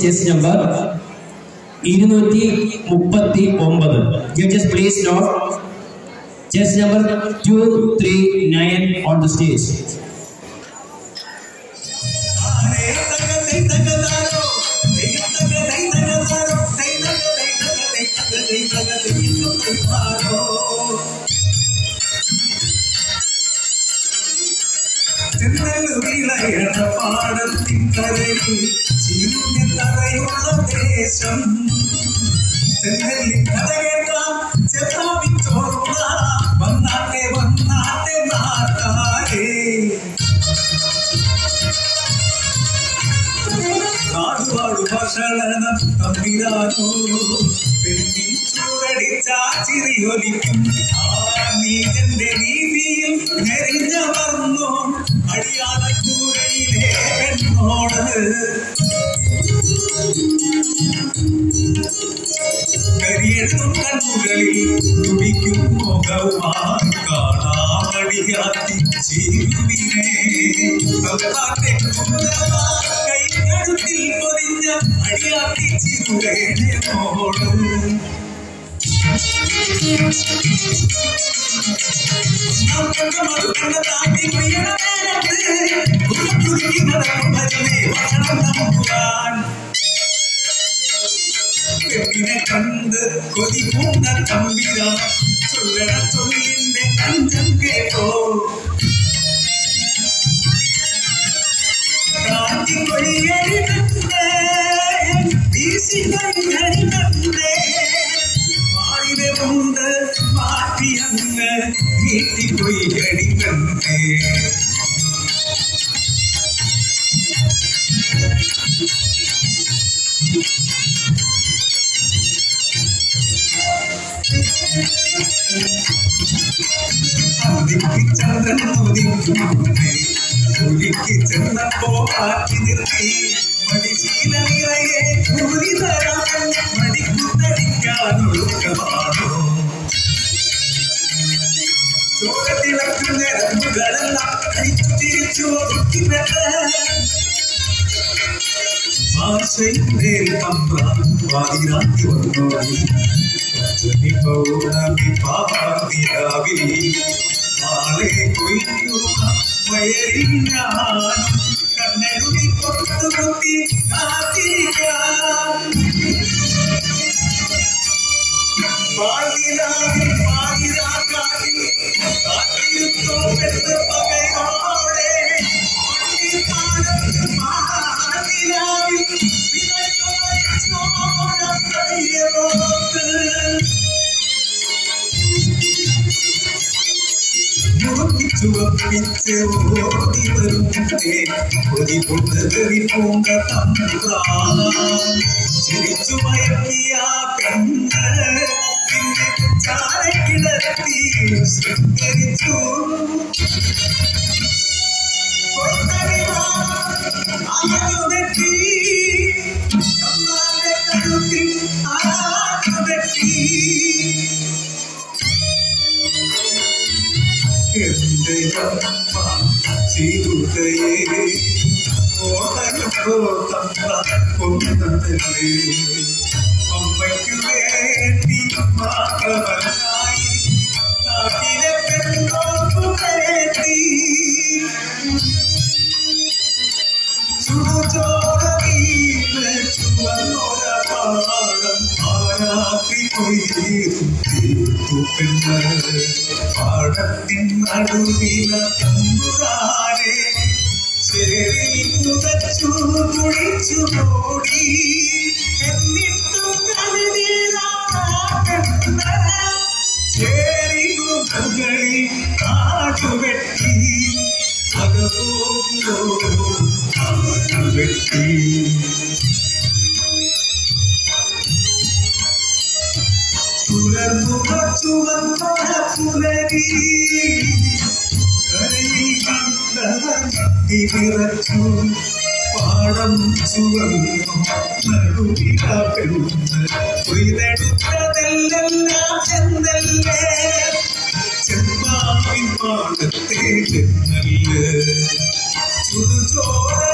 Chess number ഇരുന്നൂറ്റി മുപ്പത്തി ഒമ്പത് judges please note chest number two three nine on the stage പാടത്തിൻ കരയിൽ ചീരുന്ന തറയുള്ള ദേശം. ചെന്നലിൻ കഥ കേട്ടാം ചെത്താവിച്ചോറുള്ള വന്നാട്ടെ വന്നാട്ടെ നാട്ടാരേ. ഭക്ഷണം തമ്പിരാനോ പെണ്ണി ചൂടടിച്ചാച്ചിരിയൊലിക്കും ആ നീജന്റെ നീതിയിൽ പെണ്ണോട് കരിയെഴുതും കണ്ണുകളിൽ തുടിക്കും മുഖവുമായി കാണാമടിയാത്തി ചീരുവിനെ കപ്പാട്ടെ കൈകഴുത്തിൽ പൊതിഞ്ഞ അടിയാത്തി ചിരുവേനെ മോട് പെണ്ണിനെ கொதி பூண்ட தம்பிரா சொல்லட சொல்லிந்த தஞ்சம் கேட்டோ காந்தி கொடியடி தந்தே வீசி கையடி தந்தே மாறிவே உந்த மாட்டி அங்க நீட்டி பொய்யடி ஆசை மேல் அம்மா வாதிராட்டி வந்தோடி കാറ്റി നിർത്തി മടിശീല നിറയെ കൂലി തരാൻ മടിക്കുത്തടിക്കാൻ ഒഴുക്കമാണോ ചോരത്തിളക്കും ഞരമ്പുകളെല്ലാം കഴിച്ചു തിരിച്ചു ഒതുക്കി ആശയിന്റെ തമ്പ്രാൻ വാതിരാക്കി വന്നോളി രജനി പൗർണമി പാതിരാവിൽ നാളെ കൊയ്യുക വയറിൽ ഞാൻ കണ്ണെഴുതി കൊത്തുകുത്തി കാത്തിരിക്കാം പാതിരാവിൽ പാതിരാക്കാതിൽ കാത്തിരുത്തോ പെട്ട ചുവപ്പിച്ച് ഓടി വരുന്നേ കൊതി കൊണ്ട് തെറി പൂണ്ട തമ്പ്രാൻ ചിരിച്ചു മയക്കിയ പെണ്ണ് പിന്നെ ചാരക്കിടത്തി ശൃംഗരിച്ചു ആടുവെട്ടി ಎಲ್ಲಿದೆಯಪ್ಪ ಸಿಗುತ್ತಲೇ ಓಟಕ್ಕೋ ತಮ್ಮ ಕೊಂದದಲ್ಲಿ ಅಮ್ಮಕ್ಕೆ ವೇದಿ ಮಾತವನಾಯಿ ನಾಟಿನ ಕಣ್ಣೋಕು ಕರೆತಿ ಸುಡು ಜೋಡವಿ ಚುವನೋರ ಪಾಡಂ ಆರಾಧ പാടത്തിൻ നടുവില തമ്പുരാനെ ചേരി പുതച്ചു കുളിച്ചു മൂടി എന്നിട്ടും കരുതിയിലാകെന്ന് ചേരി മുഖങ്ങളിൽ കാട്ടുവെട്ടി പുലരി കണ്ടവി വിറച്ചു പാടം ചുവന്നു നടുവിട പെരുന്ന് കൊയ്തെടുത്തതെല്ലാം ചെന്നല്ലേ ചെമ്പാവിൻ പാടത്തെ ചെന്നല്ലേ ചുടുചോട